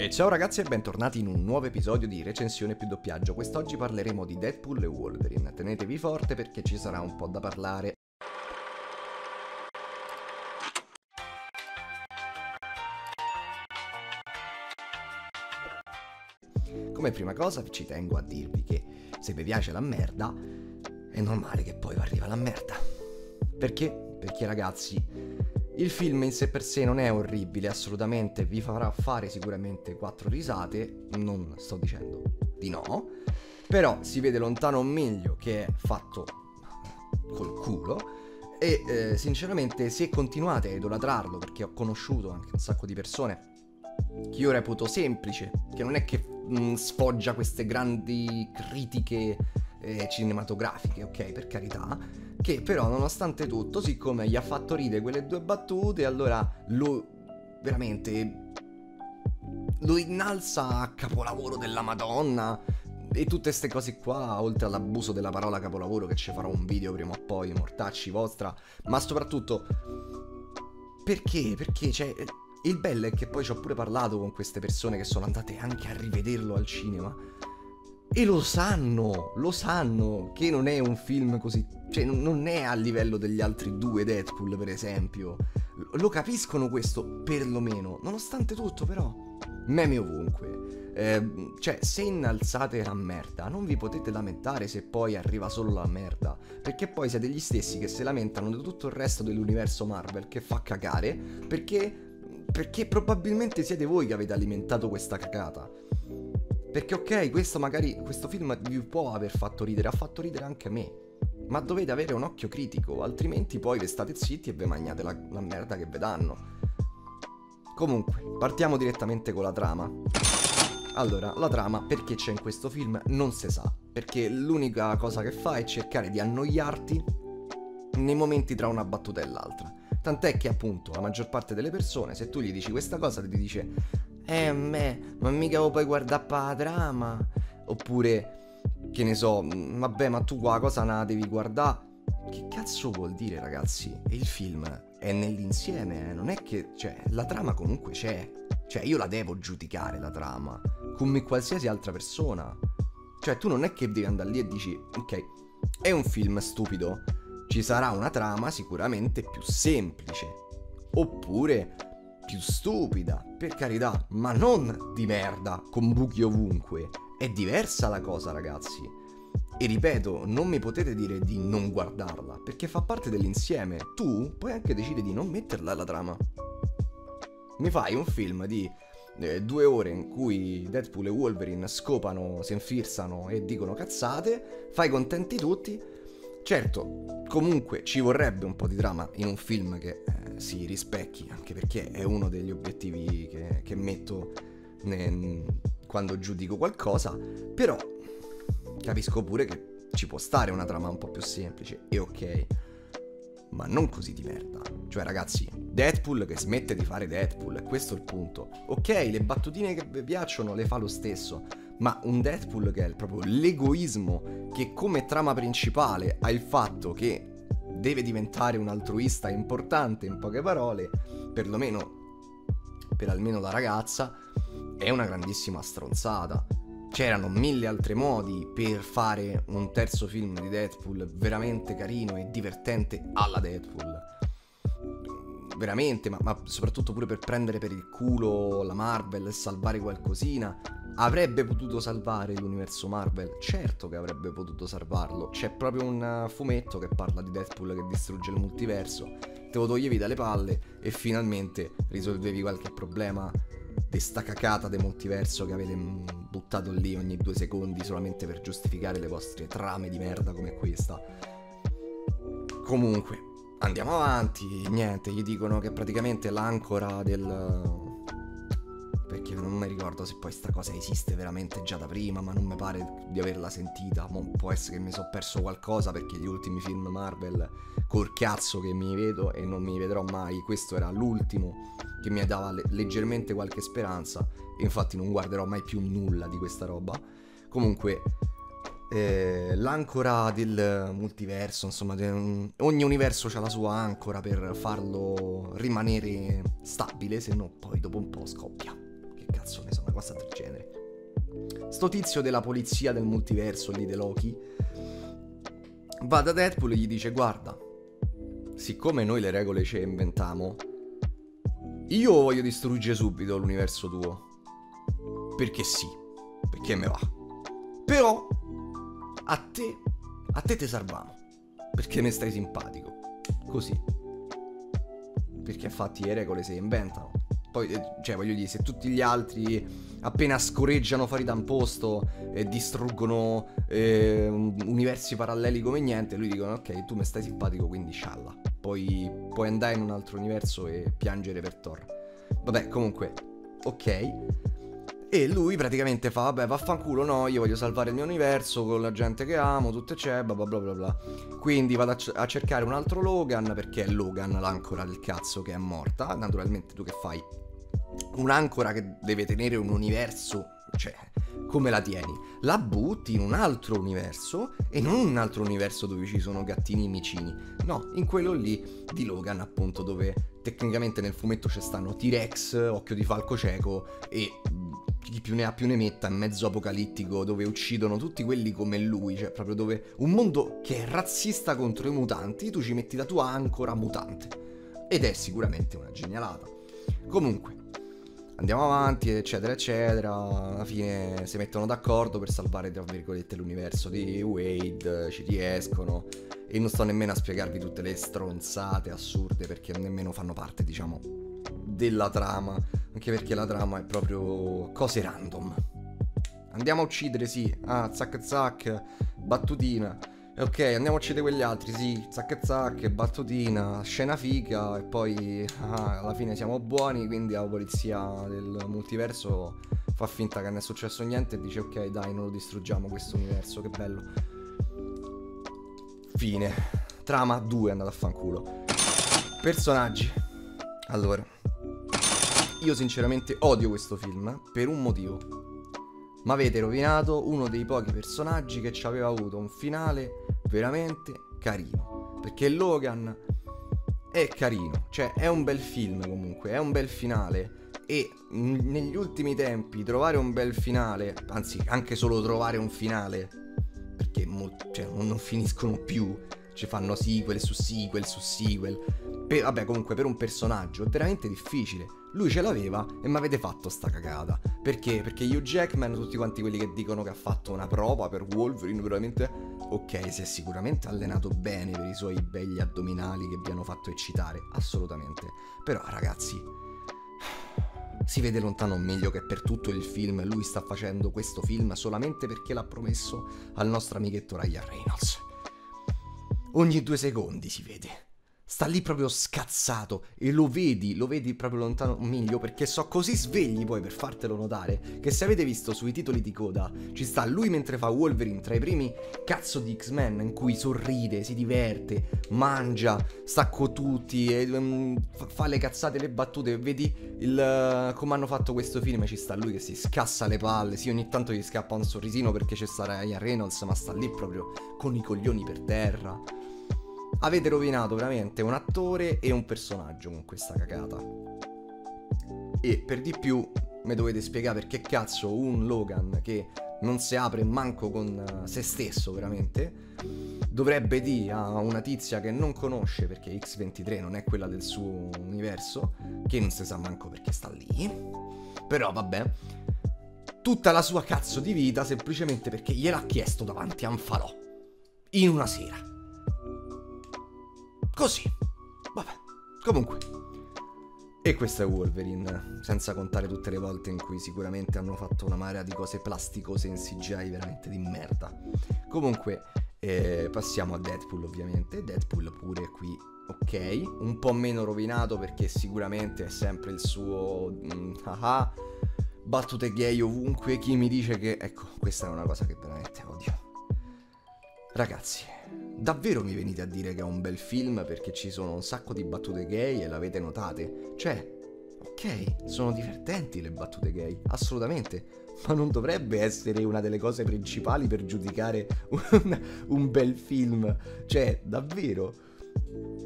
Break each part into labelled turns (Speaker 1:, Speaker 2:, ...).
Speaker 1: E ciao ragazzi e bentornati in un nuovo episodio di Recensione più doppiaggio. Quest'oggi parleremo di Deadpool e Wolverine. Tenetevi forte perché ci sarà un po' da parlare. Come prima cosa ci tengo a dirvi che se vi piace la merda, è normale che poi arriva la merda. Perché? Perché ragazzi, il film in sé per sé non è orribile, assolutamente, vi farà fare sicuramente quattro risate, non sto dicendo di no, però si vede lontano un miglio che è fatto col culo. E eh, sinceramente se continuate a idolatrarlo, perché ho conosciuto anche un sacco di persone che io reputo semplice, che non è che mh, mm, sfoggia queste grandi critiche eh, cinematografiche, ok, per carità, che però nonostante tutto, siccome gli ha fatto ridere quelle due battute, allora lo veramente lo innalza a capolavoro della Madonna. E tutte queste cose qua, oltre all'abuso della parola capolavoro che ci farò un video prima o poi, mortacci vostra, ma soprattutto perché? Perché cioè il bello è che poi ci ho pure parlato con queste persone che sono andate anche a rivederlo al cinema e lo sanno, lo sanno che non è un film così, cioè non è a livello degli altri due Deadpool per esempio. Lo capiscono questo perlomeno, nonostante tutto però. Meme ovunque. Eh, cioè, se innalzate la merda, non vi potete lamentare se poi arriva solo la merda. Perché poi siete gli stessi che si lamentano di tutto il resto dell'universo Marvel che fa cagare. Perché, perché probabilmente siete voi che avete alimentato questa cagata. Perché ok, questo magari, questo film vi può aver fatto ridere, ha fatto ridere anche me. Ma dovete avere un occhio critico, altrimenti poi restate zitti e ve magnate la, la merda che ve danno. Comunque, partiamo direttamente con la trama. Allora, la trama, perché c'è in questo film, non si sa. Perché l'unica cosa che fa è cercare di annoiarti nei momenti tra una battuta e l'altra. Tant'è che appunto la maggior parte delle persone, se tu gli dici questa cosa, ti dice eh, me, ma mica lo puoi guardare per la trama. Oppure, che ne so, mm, vabbè, ma tu qua cosa la devi guardare? Che cazzo vuol dire, ragazzi? Il film è nell'insieme, eh? non è che... Cioè, la trama comunque c'è. Cioè, io la devo giudicare, la trama, come qualsiasi altra persona. Cioè, tu non è che devi andare lì e dici, ok, è un film stupido, ci sarà una trama sicuramente più semplice. Oppure più stupida, per carità, ma non di merda, con buchi ovunque. È diversa la cosa, ragazzi. E ripeto, non mi potete dire di non guardarla, perché fa parte dell'insieme. Tu puoi anche decidere di non metterla alla trama. Mi fai un film di eh, due ore in cui Deadpool e Wolverine scopano, si infirsano e dicono cazzate, fai contenti tutti. Certo, comunque ci vorrebbe un po' di trama in un film che eh, si rispecchi, anche perché è uno degli obiettivi che, che metto ne, quando giudico qualcosa, però capisco pure che ci può stare una trama un po' più semplice e ok, ma non così di merda. Cioè ragazzi, Deadpool che smette di fare Deadpool, questo è il punto. Ok, le battutine che vi piacciono le fa lo stesso, ma un Deadpool che è proprio l'egoismo che come trama principale ha il fatto che deve diventare un altruista importante, in poche parole, perlomeno per almeno la ragazza, è una grandissima stronzata. C'erano mille altri modi per fare un terzo film di Deadpool veramente carino e divertente alla Deadpool. Veramente, ma, ma soprattutto pure per prendere per il culo la Marvel e salvare qualcosina. Avrebbe potuto salvare l'universo Marvel? Certo che avrebbe potuto salvarlo. C'è proprio un fumetto che parla di Deadpool che distrugge il multiverso. Te lo toglievi dalle palle e finalmente risolvevi qualche problema di sta cacata del multiverso che avete buttato lì ogni due secondi solamente per giustificare le vostre trame di merda come questa. Comunque, andiamo avanti. Niente, gli dicono che praticamente l'ancora del perché non mi ricordo se poi sta cosa esiste veramente già da prima, ma non mi pare di averla sentita. Mo può essere che mi sono perso qualcosa perché gli ultimi film Marvel, col cazzo che mi vedo e non mi vedrò mai, questo era l'ultimo che mi dava le- leggermente qualche speranza. E infatti non guarderò mai più nulla di questa roba. Comunque, eh, l'ancora del multiverso, insomma, de- ogni universo ha la sua ancora per farlo rimanere stabile, se no poi dopo un po' scoppia cazzo ne so, cosa del genere. Sto tizio della polizia del multiverso lì, De Loki, va da Deadpool e gli dice guarda, siccome noi le regole ce le inventiamo, io voglio distruggere subito l'universo tuo. Perché sì, perché me va. Però a te, a te te salviamo. Perché mi stai simpatico. Così. Perché infatti le regole si inventano. Poi, eh, cioè, voglio dire, se tutti gli altri appena scorreggiano fuori da un posto e distruggono eh, universi paralleli come niente, lui dicono, ok, tu mi stai simpatico, quindi scialla. Poi puoi andare in un altro universo e piangere per Thor. Vabbè, comunque, ok. E lui praticamente fa, vabbè, vaffanculo, no, io voglio salvare il mio universo con la gente che amo, tutto e c'è, bla bla bla bla. Quindi vado a, a, cercare un altro Logan, perché è Logan l'ancora del cazzo che è morta. Naturalmente tu che fai? Un'ancora che deve tenere un universo, cioè, come la tieni? La butti in un altro universo e non in un altro universo dove ci sono gattini micini. No, in quello lì di Logan, appunto, dove tecnicamente nel fumetto ci stanno T-Rex, Occhio di Falco Cieco e chi più ne ha più ne metta, è mezzo apocalittico, dove uccidono tutti quelli come lui, cioè proprio dove un mondo che è razzista contro i mutanti, tu ci metti la tua ancora mutante. Ed è sicuramente una genialata. Comunque, andiamo avanti, eccetera, eccetera. Alla fine si mettono d'accordo per salvare, tra virgolette, l'universo di Wade, ci riescono. E non sto nemmeno a spiegarvi tutte le stronzate assurde perché nemmeno fanno parte, diciamo, della trama anche perché la trama è proprio cose random. Andiamo a uccidere, sì. Ah, zac zac, battutina. Ok, andiamo a uccidere quegli altri, sì. Zac zac, battutina, scena figa. E poi ah, alla fine siamo buoni. Quindi la polizia del multiverso fa finta che non è successo niente e dice ok, dai, non lo distruggiamo questo universo. Che bello. Fine. Trama 2 è andata a fanculo. Personaggi. Allora, io sinceramente odio questo film per un motivo. Ma avete rovinato uno dei pochi personaggi che ci aveva avuto un finale veramente carino. Perché Logan è carino, cioè è un bel film comunque, è un bel finale. E negli ultimi tempi trovare un bel finale, anzi anche solo trovare un finale, perché mo- cioè, non finiscono più, ci fanno sequel su sequel su sequel. Per, vabbè, comunque per un personaggio è veramente difficile. Lui ce l'aveva e mi avete fatto sta cagata. Perché? Perché Hugh Jackman, tutti quanti quelli che dicono che ha fatto una prova per Wolverine, veramente... Ok, si è sicuramente allenato bene per i suoi begli addominali che vi hanno fatto eccitare, assolutamente. Però ragazzi, si vede lontano meglio che per tutto il film lui sta facendo questo film solamente perché l'ha promesso al nostro amichetto Ryan Reynolds. Ogni due secondi si vede sta lì proprio scazzato e lo vedi, lo vedi proprio lontano meglio perché so così svegli poi per fartelo notare che se avete visto sui titoli di coda ci sta lui mentre fa Wolverine tra i primi cazzo di X-Men in cui sorride, si diverte, mangia, sta con tutti, e, um, fa le cazzate, le battute, vedi il, uh, come hanno fatto questo film, ci sta lui che si scassa le palle, sì ogni tanto gli scappa un sorrisino perché c'è sta Ryan Reynolds ma sta lì proprio con i coglioni per terra avete rovinato veramente un attore e un personaggio con questa cagata. E per di più mi dovete spiegare perché cazzo un Logan che non si apre manco con eh, se stesso veramente dovrebbe dire a una tizia che non conosce perché X23 non è quella del suo universo, che non si sa manco perché sta lì. Però vabbè, tutta la sua cazzo di vita semplicemente perché gliel'ha chiesto davanti a un falò. In una sera. Così. Vabbè. Comunque. E questo è Wolverine, senza contare tutte le volte in cui sicuramente hanno fatto una marea di cose plasticose in CGI veramente di merda. Comunque, eh, passiamo a Deadpool ovviamente. Deadpool pure qui, ok, un po' meno rovinato perché sicuramente è sempre il suo... Mm, haha, battute gay ovunque. Chi mi dice che... Ecco, questa è una cosa che veramente odio. Ragazzi, davvero mi venite a dire che è un bel film perché ci sono un sacco di battute gay e l'avete notate? Cioè, ok, sono divertenti le battute gay, assolutamente, ma non dovrebbe essere una delle cose principali per giudicare un, un bel film. Cioè, davvero.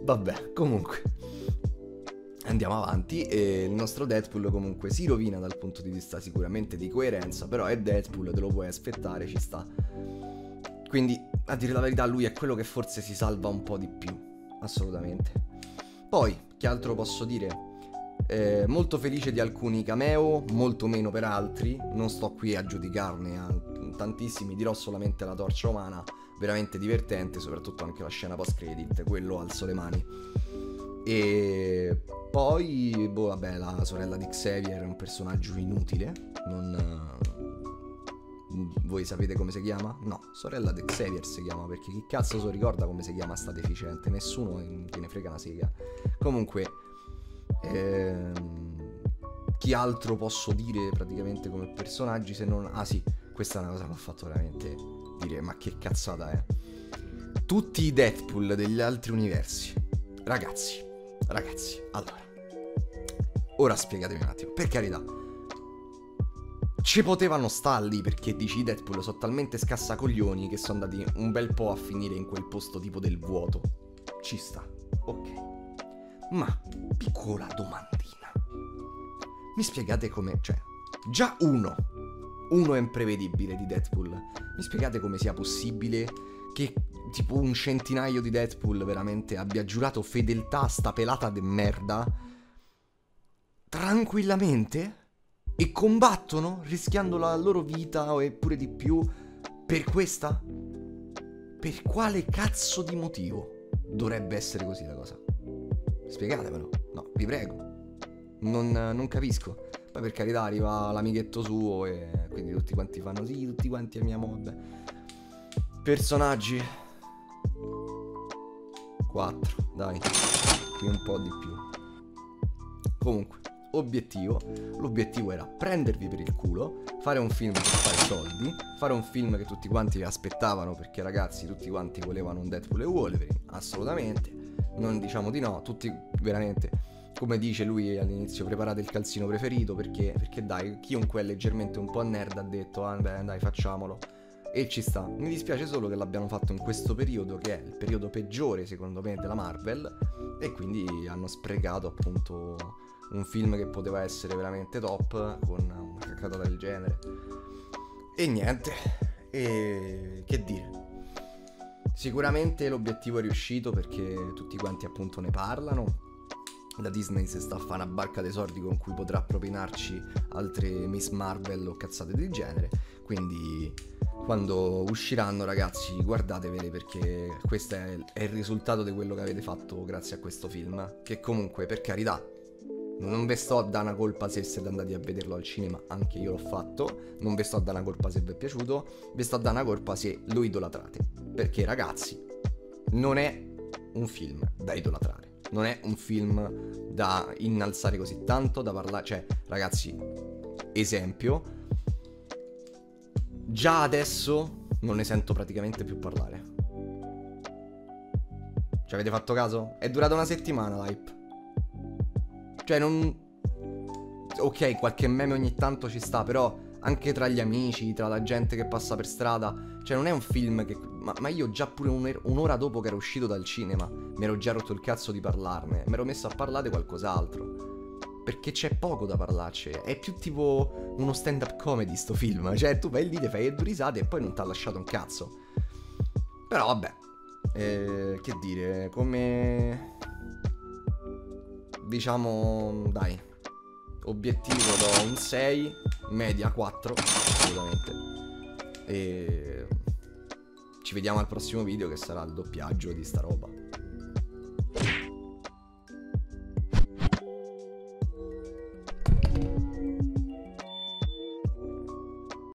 Speaker 1: Vabbè, comunque. Andiamo avanti e il nostro Deadpool comunque si rovina dal punto di vista sicuramente di coerenza, però è Deadpool, te lo puoi aspettare, ci sta. Quindi, a dire la verità, lui è quello che forse si salva un po' di più, assolutamente. Poi, che altro posso dire? Eh, molto felice di alcuni cameo, molto meno per altri. Non sto qui a giudicarne a tantissimi, dirò solamente la torcia umana, veramente divertente, soprattutto anche la scena post credit, quello alzo le mani. E poi, boh, vabbè, la sorella di Xavier è un personaggio inutile, non... Voi sapete come si chiama? No, sorella di Xavier si chiama, perché chi cazzo si ricorda come si chiama sta deficiente? Nessuno ne frega una sega. Comunque, Ehm, chi altro posso dire praticamente come personaggi se non... Ah sì, questa è una cosa che ho fatto veramente dire ma che cazzata è. Tutti i Deadpool degli altri universi. Ragazzi, ragazzi, allora. Ora spiegatemi un attimo, per carità. Ci potevano stare lì perché dici Deadpool sono talmente scassacoglioni che sono andati un bel po' a finire in quel posto tipo del vuoto. Ci sta, ok. Ma, piccola domandina. Mi spiegate come... Cioè, già uno. Uno è imprevedibile di Deadpool. Mi spiegate come sia possibile che tipo un centinaio di Deadpool veramente abbia giurato fedeltà a sta pelata de merda tranquillamente e combattono rischiando la loro vita o eppure di più per questa? Per quale cazzo di motivo dovrebbe essere così la cosa? Spiegatemelo. No, vi prego. Non, non capisco. Poi per carità arriva l'amichetto suo e quindi tutti quanti fanno sì, tutti quanti amiamo, vabbè. Personaggi. 4, dai. Qui un po' di più. Comunque, obiettivo. L'obiettivo era prendervi per il culo, fare un film per fare soldi, fare un film che tutti quanti aspettavano perché ragazzi tutti quanti volevano un Deadpool e Wolverine, assolutamente non diciamo di no, tutti veramente, come dice lui all'inizio, preparate il calzino preferito perché, perché dai, chiunque è leggermente un po' nerd ha detto, ah beh dai facciamolo. E ci sta. Mi dispiace solo che l'abbiano fatto in questo periodo, che è il periodo peggiore secondo me della Marvel, e quindi hanno sprecato appunto un film che poteva essere veramente top con una caccata del genere. E niente, e che dire. Sicuramente l'obiettivo è riuscito perché tutti quanti appunto ne parlano. La Disney si sta a fare una barca dei sordi con cui potrà propinarci altre Miss Marvel o cazzate del genere. Quindi quando usciranno ragazzi guardatevele perché questo è, è il risultato di quello che avete fatto grazie a questo film. Che comunque per carità non vi sto a dare una colpa se siete andati a vederlo al cinema, anche io l'ho fatto. Non vi sto a dare una colpa se vi è piaciuto, vi sto a dare una colpa se lo idolatrate. Perché ragazzi, non è un film da idolatrare. Non è un film da innalzare così tanto, da parlare... Cioè, ragazzi, esempio, già adesso non ne sento praticamente più parlare. Ci avete fatto caso? È durata una settimana l'hype. Cioè, non. Ok, qualche meme ogni tanto ci sta, però anche tra gli amici, tra la gente che passa per strada. Cioè, non è un film che. Ma, ma io già pure un'ora, un'ora dopo che ero uscito dal cinema, mi ero già rotto il cazzo di parlarne. Mi ero messo a parlare di qualcos'altro. Perché c'è poco da parlarci. È più tipo uno stand-up comedy sto film. Cioè, tu vai lì, ti fai due risate e poi non ti ha lasciato un cazzo. Però vabbè. Eh, che dire, come diciamo, dai, obiettivo do un 6, media 4, assolutamente. E ci vediamo al prossimo video che sarà il doppiaggio di sta roba.